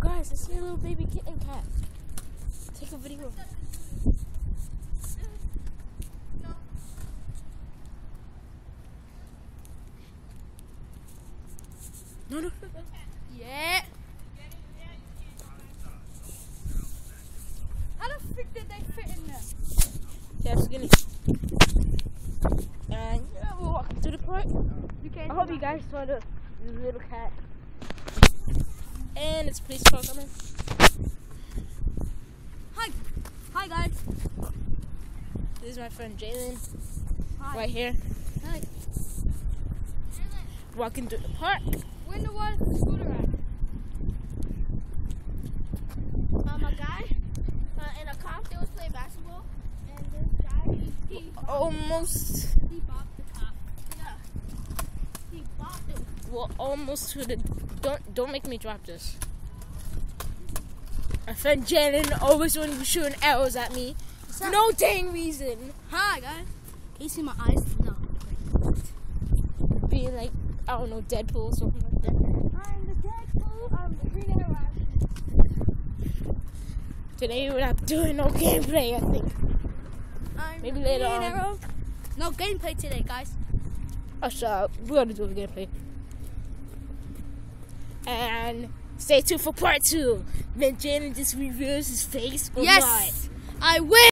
Oh guys, it's your little baby kitten cat. Take a video. No, no, no. Yeah. How the frick did they fit in there? Yeah, skinny. And yeah, we're walking through the park. You. I hope you guys saw the, the little cat. And it's police car coming. Hi. Hi guys. This is my friend Jalen, right here, Hi. walking through the park. Where in the water the scooter at? um, a guy uh, in a cocktail was playing basketball, and this guy he he, Almost, he bopped the cop. Yeah, he well, almost to the. Don't don't make me drop this. My friend Jalen always when he was shooting arrows at me. For no dang reason. Hi guys. Can you see my eyes? No. Being like, I don't know, Deadpool or something like that. I'm the Deadpool. I'm the Green Arrow. Today we're not doing no gameplay, I think. I'm Maybe the later on. arrow. No gameplay today, guys. Oh, shut up. We're gonna do a gameplay. And stay tuned for part two. Then Jalen just reveals his face or Yes. I win.